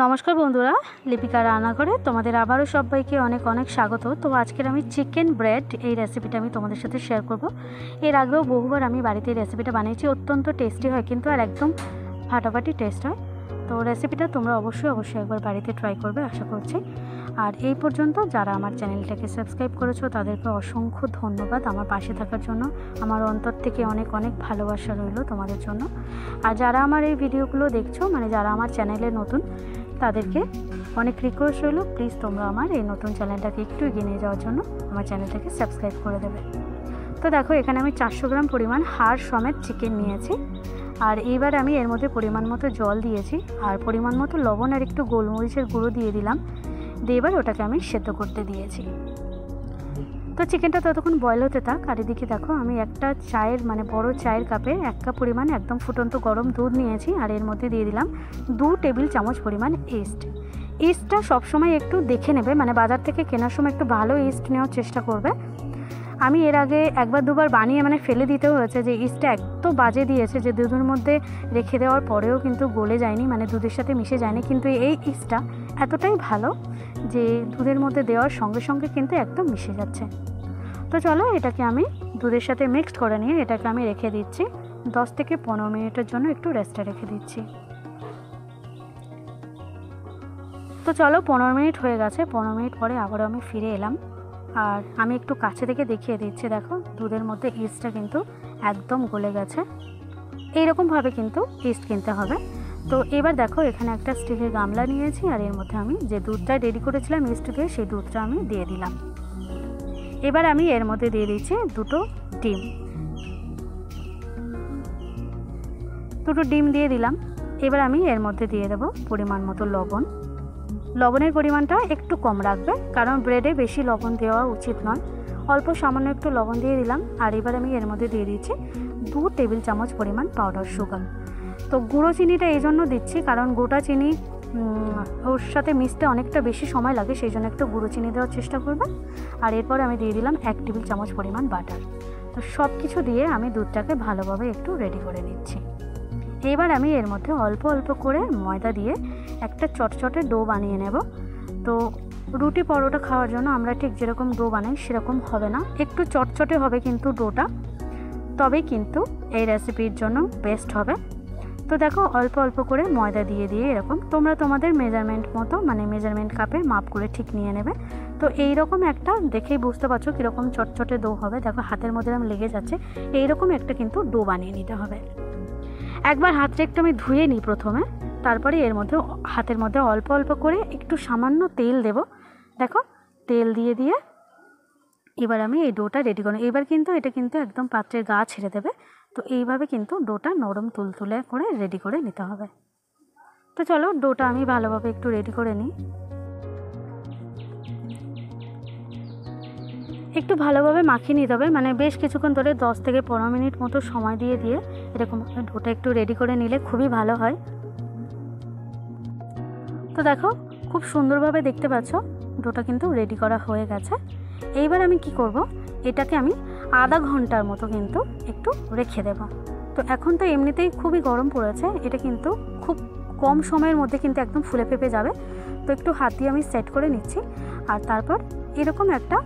নমস্কার বন্ধুরা, লিপিকা রান্নাঘরে তোমাদের আবারও সবাইকে অনেক অনেক স্বাগত। তো আজকের আমি চিকেন ব্রেড এই রেসিপিটা আমি তোমাদের সাথে শেয়ার করব। এর আগেও বহুবার আমি বাড়িতে এই রেসিপিটা বানিয়েছি, অত্যন্ত টেস্টি হয় কিন্তু আর একদম ফাটাফাটি টেস্ট হয়। তো রেসিপিটা তোমরা অবশ্যই অবশ্যই একবার বাড়িতে ট্রাই করবে, আশা করছি। আর এই পর্যন্ত যারা আমার চ্যানেলটাকে সাবস্ক্রাইব করেছ, তাদেরকে অসংখ্য ধন্যবাদ আমার পাশে থাকার জন্য। আমার অন্তর থেকে অনেক অনেক ভালোবাসা রইল তোমাদের জন্য। আর যারা আমার এই ভিডিওগুলো দেখছ মানে যারা আমার চ্যানেলে নতুন তাদেরকে অনেক রিকোয়েস্ট রইল। প্লিজ তোমরা আমার এই নতুন চ্যানেলটাকে একটু এগিয়ে নিয়ে যাওয়ার জন্য আমার চ্যানেলটাকে সাবস্ক্রাইব করে দেবে। তো দেখো, এখানে আমি চারশো গ্রাম পরিমাণ হাড় সমেত চিকেন নিয়েছি। আর এইবার আমি এর মধ্যে পরিমাণ মতো জল দিয়েছি। আর পরিমাণ মতো লবণ আর একটু গোলমরিচের গুঁড়ো দিয়ে দিলাম। দিয়ে এবার ওটাকে আমি সেদ্ধ করতে দিয়েছি। তো চিকেনটা ততক্ষণ বয়েল হতে থাক। আর এদিকে দেখো, আমি একটা চায়ের মানে বড় চায়ের কাপে এক কাপ পরিমাণ একদম ফুটন্ত গরম দুধ নিয়েছি, আর এর মধ্যে দিয়ে দিলাম দু টেবিল চামচ পরিমাণ ইস্ট ইস্টটা সবসময় একটু দেখে নেবে মানে বাজার থেকে কেনার সময় একটু ভালো ইস্ট নেওয়ার চেষ্টা করবে। আমি এর আগে একবার দুবার বানিয়ে মানে ফেলে দিতে হয়েছে যে ইস্টটা এত বাজে দিয়েছে যে দুধের মধ্যে রেখে দেওয়ার পরেও কিন্তু গলে যায়নি মানে দুধের সাথে মিশে যায়নি। কিন্তু এই ইস্টটা এতটাই ভালো যে দুধের মধ্যে দেওয়ার সঙ্গে সঙ্গে কিন্তু একদম মিশে যাচ্ছে। তো চলো, এটাকে আমি দুধের সাথে মিক্সড করে নিয়ে এটাকে আমি রেখে দিচ্ছি। দশ থেকে পনেরো মিনিটের জন্য একটু রেস্টে রেখে দিচ্ছি। তো চলো, পনেরো মিনিট হয়ে গেছে। পনেরো মিনিট পরে আবারও আমি ফিরে এলাম। আর আমি একটু কাছে থেকে দেখিয়ে দিচ্ছি, দেখো, দুধের মধ্যে ইস্টটা কিন্তু একদম গলে গেছে। এইরকমভাবে কিন্তু ইস্ট কিনতে হবে। তো এবার দেখো, এখানে একটা স্টিলের গামলা নিয়েছি, আর এর মধ্যে আমি যে দুধটা রেডি করেছিলাম ইস্ট দিয়ে, সেই দুধটা আমি দিয়ে দিলাম। এবার আমি এর মধ্যে দিয়ে দিচ্ছি দুটো ডিম। দুটো ডিম দিয়ে দিলাম। এবার আমি এর মধ্যে দিয়ে দেবো পরিমাণ মতো লবণ। লবণের পরিমাণটা একটু কম রাখবে, কারণ ব্রেডে বেশি লবণ দেওয়া উচিত নয়। অল্প সামান্য একটু লবণ দিয়ে দিলাম, আর এবার আমি এর মধ্যে দিয়ে দিচ্ছি দু টেবিল চামচ পরিমাণ পাউডার সুগার। তো গুঁড়ো চিনিটা এই জন্য দিচ্ছি, কারণ গোটা চিনি ওর সাথে মিশতে অনেকটা বেশি সময় লাগে, সেই জন্য একটু গুঁড়ো চিনি দেওয়ার চেষ্টা করবেন আর এরপর আমি দিয়ে দিলাম এক টেবিল চামচ পরিমাণ বাটার। তো সব কিছু দিয়ে আমি দুধটাকে ভালোভাবে একটু রেডি করে নিচ্ছি। এবার আমি এর মধ্যে অল্প অল্প করে ময়দা দিয়ে একটা চটচটে ডো বানিয়ে নেব। তো রুটি পরোটা খাওয়ার জন্য আমরা ঠিক যেরকম ডো বানাই, সেরকম হবে না। একটু চটচটে হবে কিন্তু ডোটা। তবেই কিন্তু এই রেসিপির জন্য বেস্ট হবে। তো দেখো, অল্প অল্প করে ময়দা দিয়ে দিয়ে এরকম তোমরা তোমাদের মেজারমেন্ট মতো মানে মেজারমেন্ট কাপে মাপ করে ঠিক নিয়ে নেবে। তো এই রকম একটা, দেখেই বুঝতে পারছ কীরকম চটচটে ডো হবে। দেখো হাতের মধ্যে আমি লেগে যাচ্ছে, এইরকম একটা কিন্তু ডো বানিয়ে নিতে হবে। একবার হাতটা একটু আমি ধুয়ে নিই প্রথমে, তারপরে এর মধ্যে হাতের মধ্যে অল্প অল্প করে একটু সামান্য তেল দেব। দেখো, তেল দিয়ে দিয়ে এবার আমি এই ডোটা রেডি করব এবার কিন্তু এটা কিন্তু একদম পাত্রের গা ছেড়ে দেবে। তো এইভাবে কিন্তু ডোটা নরম তুলতুলে করে রেডি করে নিতে হবে। তো চলো ডোটা আমি ভালোভাবে একটু রেডি করে নিই। একটু ভালোভাবে মাখিয়ে নিতে হবে মানে বেশ কিছুক্ষণ ধরে দশ থেকে পনেরো মিনিট মতো সময় দিয়ে দিয়ে এরকম ডোটা একটু রেডি করে নিলে খুবই ভালো হয়। তো দেখো, খুব সুন্দরভাবে দেখতে পাচ্ছ, ডোটা কিন্তু রেডি করা হয়ে গেছে। এইবার আমি কি করব, এটাকে আমি আধা ঘণ্টার মতো কিন্তু একটু রেখে দেব। তো এখন তো এমনিতেই খুবই গরম পড়েছে, এটা কিন্তু খুব কম সময়ের মধ্যে কিন্তু একদম ফুলে ফেপে যাবে। তো একটু হাত দিয়ে আমি সেট করে নিচ্ছি আর তারপর এরকম একটা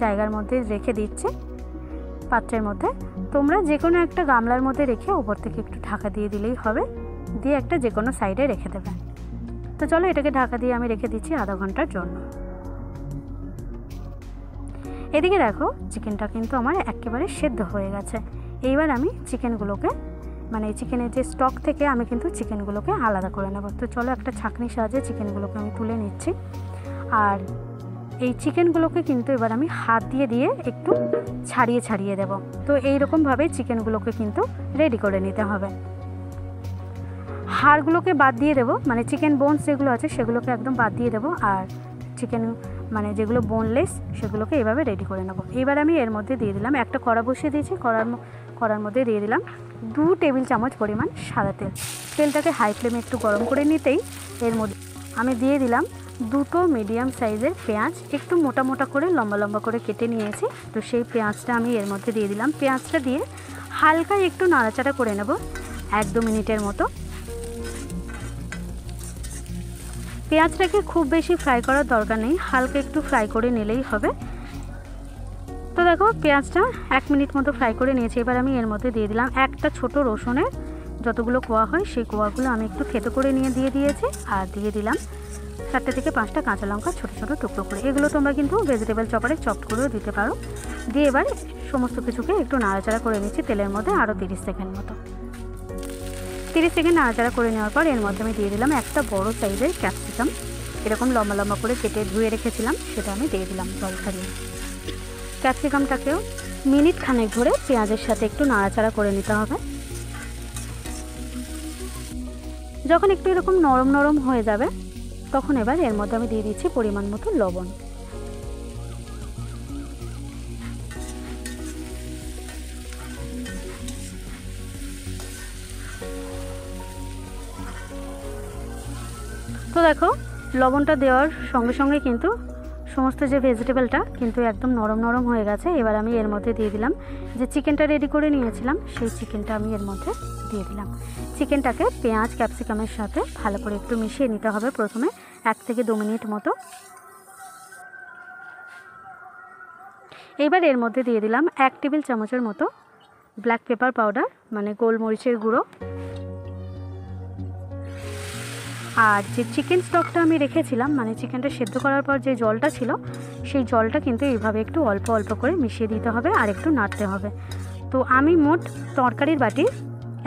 জায়গার মধ্যে রেখে দিচ্ছি পাত্রের মধ্যে। তোমরা যে কোনো একটা গামলার মধ্যে রেখে ওপর থেকে একটু ঢাকা দিয়ে দিলেই হবে, দিয়ে একটা যে কোনো সাইডে রেখে দেবে। তো চলো এটাকে ঢাকা দিয়ে আমি রেখে দিচ্ছি আধা ঘণ্টার জন্য। এদিকে দেখো চিকেনটা কিন্তু আমার একেবারে সেদ্ধ হয়ে গেছে। এইবার আমি চিকেনগুলোকে মানে চিকেনের যে স্টক থেকে আমি কিন্তু চিকেনগুলোকে আলাদা করে নেব। তো চলো একটা ছাঁকনির সাহায্যে চিকেনগুলোকে আমি তুলে নিচ্ছি। আর এই চিকেনগুলোকে কিন্তু এবার আমি হাত দিয়ে দিয়ে একটু ছাড়িয়ে ছাড়িয়ে দেব। তো এই রকমভাবে চিকেনগুলোকে কিন্তু রেডি করে নিতে হবে। হাড়গুলোকে বাদ দিয়ে দেবো মানে চিকেন বোনস যেগুলো আছে সেগুলোকে একদম বাদ দিয়ে দেবো। আর চিকেন মানে যেগুলো বোনলেস সেগুলোকে এভাবে রেডি করে নেব। এবার আমি এর মধ্যে দিয়ে দিলাম একটা কড়া বসিয়ে দিয়েছি, কড়ার কড়ার মধ্যে দিয়ে দিলাম দু টেবিল চামচ পরিমাণ সাদা তেল। তেলটাকে হাই ফ্লেমে একটু গরম করে নিতেই এর মধ্যে আমি দিয়ে দিলাম দুটো মিডিয়াম সাইজের পেঁয়াজ। একটু মোটা মোটা করে লম্বা লম্বা করে কেটে নিয়েছি। তো সেই পেঁয়াজটা আমি এর মধ্যে দিয়ে দিলাম। পেঁয়াজটা দিয়ে হালকা একটু নাড়াচাড়া করে নেব, এক দু মিনিটের মতো। পেঁয়াজটাকে খুব বেশি ফ্রাই করার দরকার নেই, হালকা একটু ফ্রাই করে নিলেই হবে। তো দেখো, পেঁয়াজটা এক মিনিট মতো ফ্রাই করে নিয়েছি। এবার আমি এর মধ্যে দিয়ে দিলাম একটা ছোট রসুনের যতগুলো কোয়া হয়, সেই কোয়াগুলো আমি একটু থেতো করে নিয়ে দিয়ে দিয়েছি আর দিয়ে দিলাম চারটে থেকে পাঁচটা কাঁচা লঙ্কা ছোটো ছোটো টুকরো করে। এগুলো তোমরা কিন্তু ভেজিটেবল চপারে চপ করেও দিতে পারো। দিয়ে এবার সমস্ত কিছুকে একটু নাড়াচাড়া করে নিচ্ছি তেলের মধ্যে আরও তিরিশ সেকেন্ড মতো। তিরিশ সেকেন্ড নাড়াচাড়া করে নেওয়ার পর এর মধ্যে আমি দিয়ে দিলাম একটা বড় সাইজের ক্যাপসিকাম। এরকম লম্বা লম্বা করে কেটে ধুয়ে রেখেছিলাম, সেটা আমি দিয়ে দিলাম জল ছাড়িয়ে। ক্যাপসিকামটাকেও মিনিট খানেক ধরে পেঁয়াজের সাথে একটু নাড়াচাড়া করে নিতে হবে। যখন একটু এরকম নরম নরম হয়ে যাবে, তখন এবার এর মধ্যে আমি দিয়ে দিচ্ছি পরিমাণ মতো লবণ। তো দেখো, লবণটা দেওয়ার সঙ্গে সঙ্গে কিন্তু সমস্ত যে ভেজিটেবলটা কিন্তু একদম নরম নরম হয়ে গেছে। এবার আমি এর মধ্যে দিয়ে দিলাম যে চিকেনটা রেডি করে নিয়েছিলাম, সেই চিকেনটা আমি এর মধ্যে দিয়ে দিলাম। চিকেনটাকে পেঁয়াজ, ক্যাপসিকামের সাথে ভালো করে একটু মিশিয়ে নিতে হবে প্রথমে, এক থেকে দু মিনিট মতো। এবার এর মধ্যে দিয়ে দিলাম এক টেবিল চামচের মতো ব্ল্যাক পেপার পাউডার মানে গোলমরিচের গুঁড়ো। আর যে চিকেন স্টকটা আমি রেখেছিলাম মানে চিকেনটা সেদ্ধ করার পর যে জলটা ছিল, সেই জলটা কিন্তু এইভাবে একটু অল্প অল্প করে মিশিয়ে দিতে হবে আর একটু নাড়তে হবে। তো আমি মোট তরকারির বাটি,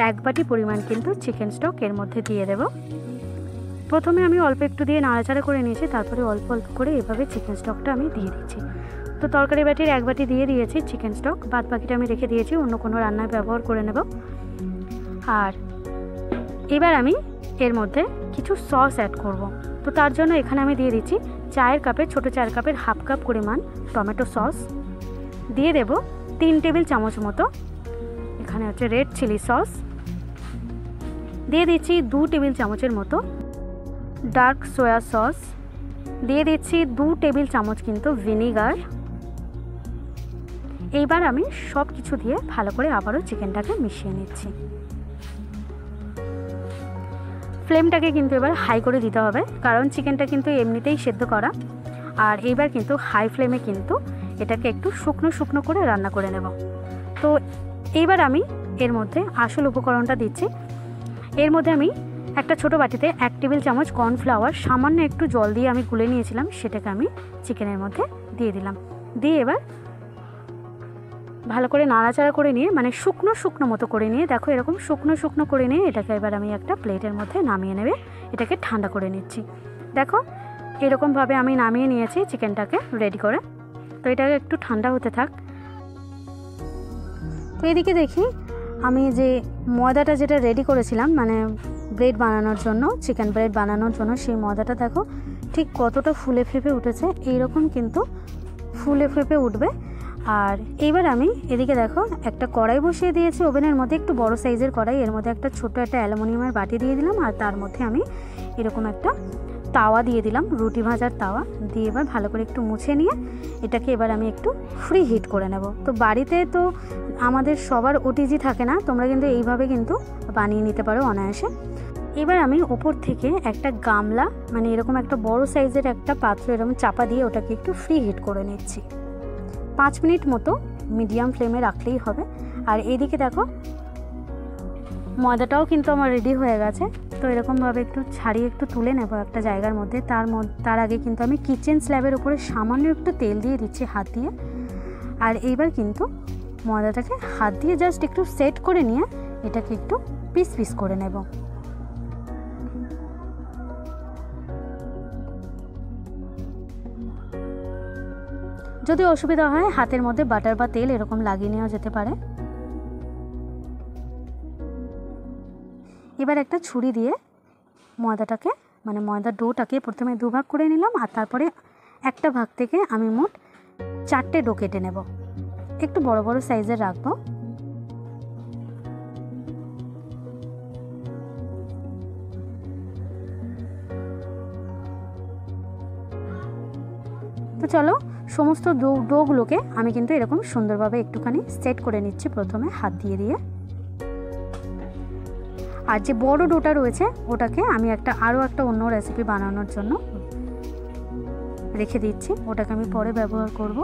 এক বাটি পরিমাণ কিন্তু চিকেন স্টক এর মধ্যে দিয়ে দেব। প্রথমে আমি অল্প একটু দিয়ে নাড়াচাড়া করে নিয়েছি, তারপরে অল্প অল্প করে এভাবে চিকেন স্টকটা আমি দিয়ে দিচ্ছি তো তরকারি বাটির এক বাটি দিয়ে দিয়েছি চিকেন স্টক বাদ বাকিটা আমি রেখে দিয়েছি, অন্য কোনো রান্নায় ব্যবহার করে নেব। আর এবার আমি এর মধ্যে কিছু সস অ্যাড করব। তো তার জন্য এখানে আমি দিয়ে দিচ্ছি চায়ের কাপে, ছোটো চায়ের কাপের হাফ কাপ পরিমাণ টমেটো সস। দিয়ে দেব তিন টেবিল চামচ মতো এখানে হচ্ছে রেড চিলি সস দিয়ে দিচ্ছি দু টেবিল চামচের মতো ডার্ক সয়া সস দিয়ে দিচ্ছি দু টেবিল চামচ কিন্তু ভিনিগার এইবার আমি সব কিছু দিয়ে ভালো করে আবারও চিকেনটাকে মিশিয়ে নিচ্ছি। ফ্লেমটাকে কিন্তু এবার হাই করে দিতে হবে, কারণ চিকেনটা কিন্তু এমনিতেই সেদ্ধ করা। আর এইবার কিন্তু হাই ফ্লেমে কিন্তু এটাকে একটু শুকনো শুকনো করে রান্না করে নেব। তো এইবার আমি এর মধ্যে আসল উপকরণটা দিচ্ছি। এর মধ্যে আমি একটা ছোট বাটিতে এক টেবিল চামচ কর্নফ্লাওয়ার, সামান্য একটু জল দিয়ে আমি গুলে নিয়েছিলাম, সেটাকে আমি চিকেনের মধ্যে দিয়ে দিলাম। দিয়ে এবার ভালো করে নাড়াচাড়া করে নিয়ে মানে শুকনো শুকনো মতো করে নিয়ে, দেখো এরকম শুকনো শুকনো করে নিয়ে এটাকে এবার আমি একটা প্লেটের মধ্যে নামিয়ে নেবে। এটাকে ঠান্ডা করে নিচ্ছি। দেখো এরকমভাবে আমি নামিয়ে নিয়েছি চিকেনটাকে রেডি করে। তো এটাকে একটু ঠান্ডা হতে থাক। তো এদিকে দেখি আমি যে ময়দাটা যেটা রেডি করেছিলাম মানে ব্রেড বানানোর জন্য চিকেন ব্রেড বানানোর জন্য, সেই ময়দাটা দেখো ঠিক কতটা ফুলে ফেপে উঠেছে। এইরকম কিন্তু ফুলে ফেপে উঠবে। আর এইবার আমি এদিকে দেখো, একটা কড়াই বসিয়ে দিয়েছি ওভেনের মধ্যে, একটু বড় সাইজের কড়াই, এর মধ্যে একটা ছোট একটা অ্যালুমিনিয়ামের বাটি দিয়ে দিলাম, আর তার মধ্যে আমি এরকম একটা তাওয়া দিয়ে দিলাম, রুটি ভাজার তাওয়া, দিয়ে এবার ভালো করে একটু মুছে নিয়ে এটাকে এবার আমি একটু ফ্রি হিট করে নেব। তো বাড়িতে তো আমাদের সবার ওটিজি থাকে না, তোমরা কিন্তু এইভাবে কিন্তু বানিয়ে নিতে পারো অনায়াসে। এবার আমি ওপর থেকে একটা গামলা মানে এরকম একটা বড় সাইজের একটা পাত্র এরকম চাপা দিয়ে ওটাকে একটু ফ্রি হিট করে নিচ্ছি। পাঁচ মিনিট মতো মিডিয়াম ফ্লেমে রাখলেই হবে। আর এদিকে দেখো, ময়দাটাও কিন্তু আমার রেডি হয়ে গেছে। তো এরকমভাবে একটু ছাড়িয়ে একটু তুলে নেব একটা জায়গার মধ্যে। তার তার আগে কিন্তু আমি কিচেন স্ল্যাবের উপরে সামান্য একটু তেল দিয়ে দিচ্ছি হাত দিয়ে। আর এইবার কিন্তু ময়দাটাকে হাত দিয়ে জাস্ট একটু সেট করে নিয়ে এটাকে একটু পিস পিস করে নেব। যদি অসুবিধা হয়, হাতের মধ্যে বাটার বা তেল এরকম লাগিয়ে নেওয়া যেতে পারে। এবার একটা ছুরি দিয়ে ময়দাটাকে মানে ময়দার ডোটাকে প্রথমে দুভাগ করে নিলাম, আর তারপরে একটা ভাগ থেকে আমি মোট চারটে ডো কেটে নেব। একটু বড় বড় সাইজের রাখব। তো চলো সমস্ত ডো ডোগুলোকে আমি কিন্তু এরকম সুন্দরভাবে একটুখানি সেট করে নিচ্ছি প্রথমে হাত দিয়ে দিয়ে। আর যে বড় ডোটা রয়েছে, ওটাকে আমি একটা, আরও একটা অন্য রেসিপি বানানোর জন্য রেখে দিচ্ছি। ওটাকে আমি পরে ব্যবহার করব।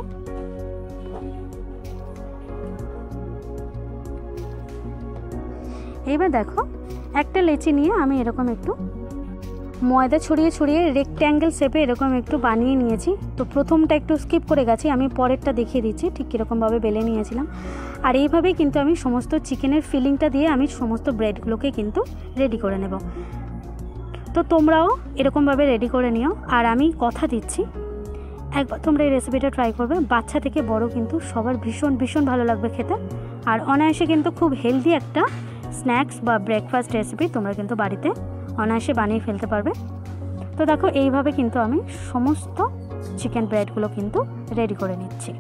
এইবার দেখো, একটা লেচি নিয়ে আমি এরকম একটু ময়দা ছড়িয়ে ছড়িয়ে রেক্ট্যাঙ্গেল শেপে এরকম একটু বানিয়ে নিয়েছি। তো প্রথমটা একটু স্কিপ করে গেছি, আমি পরেরটা দেখিয়ে দিচ্ছি, ঠিক কীরকমভাবে বেলে নিয়েছিলাম। আর এইভাবেই কিন্তু আমি সমস্ত চিকেনের ফিলিংটা দিয়ে আমি সমস্ত ব্রেডগুলোকে কিন্তু রেডি করে নেব। তো তোমরাও এরকমভাবে রেডি করে নিও। আর আমি কথা দিচ্ছি, একবার তোমরা এই রেসিপিটা ট্রাই করবে। বাচ্চা থেকে বড় কিন্তু সবার ভীষণ ভীষণ ভালো লাগবে খেতে। আর অনায়াসে কিন্তু খুব হেলদি একটা স্ন্যাক্স বা ব্রেকফাস্ট রেসিপি তোমরা কিন্তু বাড়িতে অনায়াসে বানিয়ে ফেলতে পারবে। তো দেখো, এইভাবে কিন্তু আমি সমস্ত চিকেন ব্রেডগুলো কিন্তু রেডি করে নিচ্ছি।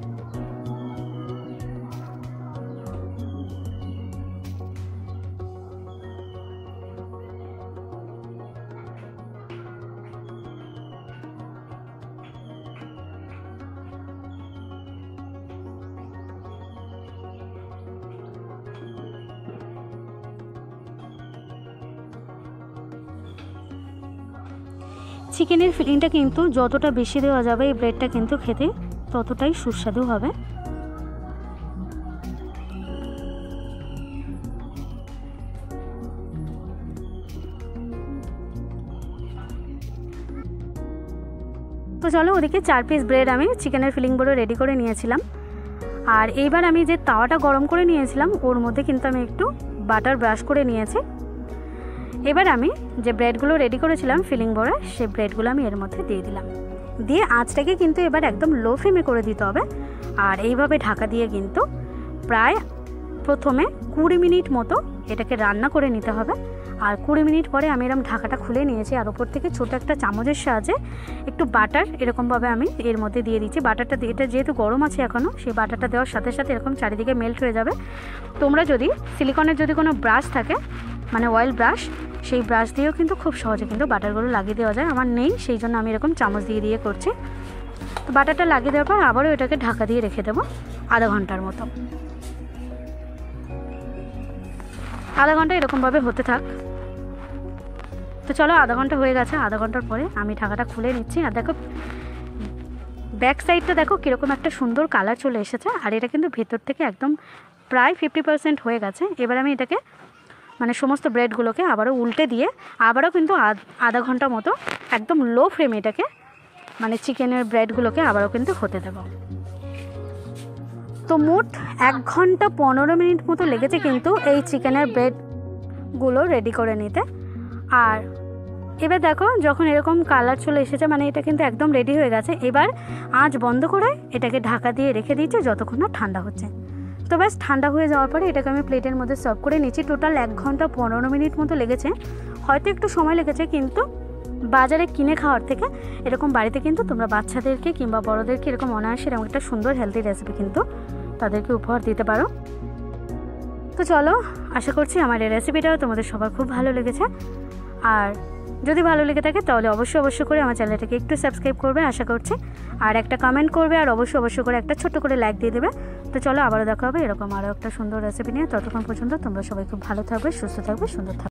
চিকেনের ফিলিংটা কিন্তু যতটা বেশি দেওয়া যাবে এই ব্রেডটা কিন্তু খেতে ততটাই সুস্বাদু হবে। তো চলো ওদিকে চার পিস ব্রেড আমি চিকেনের ফিলিং বড় রেডি করে নিয়েছিলাম। আর এইবার আমি যে তাওয়াটা গরম করে নিয়েছিলাম, ওর মধ্যে কিন্তু আমি একটু বাটার ব্রাশ করে নিয়েছি। এবার আমি যে ব্রেডগুলো রেডি করেছিলাম ফিলিং বড়ে সেই ব্রেডগুলো আমি এর মধ্যে দিয়ে দিলাম। দিয়ে আঁচটাকে কিন্তু এবার একদম লো ফ্লেমে করে দিতে হবে। আর এইভাবে ঢাকা দিয়ে কিন্তু প্রায় প্রথমে কুড়ি মিনিট মতো এটাকে রান্না করে নিতে হবে। আর কুড়ি মিনিট পরে আমি এরকম ঢাকাটা খুলে নিয়েছি। আর ওপর থেকে ছোটো একটা চামচের সাহায্যে একটু বাটার এরকমভাবে আমি এর মধ্যে দিয়ে দিচ্ছি। বাটারটা এটা যেহেতু গরম আছে এখনও সেই বাটারটা দেওয়ার সাথে সাথে এরকম চারিদিকে মেল্ট হয়ে যাবে। তোমরা যদি সিলিকনের যদি কোনো ব্রাশ থাকে মানে অয়েল ব্রাশ সেই ব্রাশ দিয়েও কিন্তু খুব সহজে কিন্তু বাটারগুলো লাগিয়ে দেওয়া যায়। আমার নেই, সেই জন্য আমি এরকম চামচ দিয়ে দিয়ে করছি। তো বাটারটা লাগিয়ে দেওয়ার পর আবারও এটাকে ঢাকা দিয়ে রেখে দেবো আধা ঘণ্টার মতো। আধা ঘণ্টা এরকমভাবে হতে থাক। তো চলো আধা ঘণ্টা হয়ে গেছে, আধা ঘণ্টার পরে আমি ঢাকাটা খুলে নিচ্ছি। আর দেখো ব্যাক সাইডটা দেখো কীরকম একটা সুন্দর কালার চলে এসেছে। আর এটা কিন্তু ভেতর থেকে একদম প্রায় ফিফটি পার্সেন্ট হয়ে গেছে। এবার আমি এটাকে মানে সমস্ত ব্রেডগুলোকে আবারও উল্টে দিয়ে আবারও কিন্তু আধা ঘণ্টা মতো একদম লো ফ্লেমে এটাকে মানে চিকেনের ব্রেডগুলোকে আবারও কিন্তু হতে দেবো। তো মোট এক ঘণ্টা পনেরো মিনিট মতো লেগেছে কিন্তু এই চিকেনের ব্রেডগুলো রেডি করে নিতে। আর এবার দেখো যখন এরকম কালার চলে এসেছে মানে এটা কিন্তু একদম রেডি হয়ে গেছে। এবার আঁচ বন্ধ করে এটাকে ঢাকা দিয়ে রেখে দিয়েছে যতক্ষণ না ঠান্ডা হচ্ছে। তো ব্যাস, ঠান্ডা হয়ে যাওয়ার পরে এটাকে আমি প্লেটের মধ্যে সার্ভ করে নিচ্ছি। টোটাল এক ঘণ্টা পনেরো মিনিট মতো লেগেছে। হয়তো একটু সময় লেগেছে, কিন্তু বাজারে কিনে খাওয়ার থেকে এরকম বাড়িতে কিন্তু তোমরা বাচ্চাদেরকে কিংবা বড়োদেরকে এরকম অনায়াসে এরকম একটা সুন্দর হেলদি রেসিপি কিন্তু তাদেরকে উপহার দিতে পারো। তো চলো, আশা করছি আমার এই রেসিপিটাও তোমাদের সবার খুব ভালো লেগেছে। আর যদি ভালো লেগে থাকে তাহলে অবশ্যই অবশ্যই করে আমার চ্যানেলটাকে একটু সাবস্ক্রাইব করবে, আশা করছি। আর একটা কমেন্ট করবে আর অবশ্যই অবশ্যই করে একটা ছোট্ট করে লাইক দিয়ে দেবে। তো চলো আবারও দেখা হবে এরকম আরও একটা সুন্দর রেসিপি নিয়ে। ততক্ষণ পর্যন্ত তোমরা সবাই খুব ভালো থাকবে, সুস্থ থাকবে, সুন্দর থাকবে।